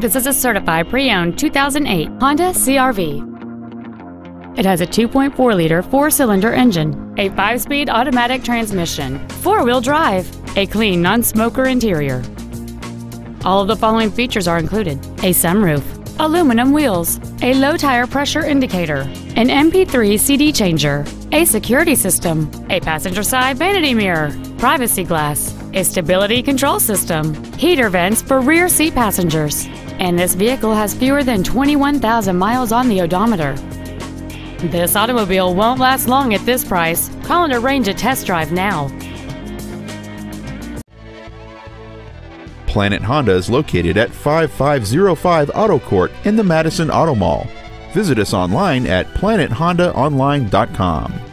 This is a certified pre-owned 2008 Honda CRV. It has a 2.4-liter four-cylinder engine, a five-speed automatic transmission, four-wheel drive, a clean non-smoker interior. All of the following features are included. A sunroof, aluminum wheels, a low tire pressure indicator, an MP3 CD changer, a security system, a passenger side vanity mirror, privacy glass, a stability control system, heater vents for rear seat passengers, and this vehicle has fewer than 21,000 miles on the odometer. This automobile won't last long at this price. Call and arrange a test drive now. Planet Honda is located at 5505 Auto Court in the Matteson Auto Mall. Visit us online at planethondaonline.com.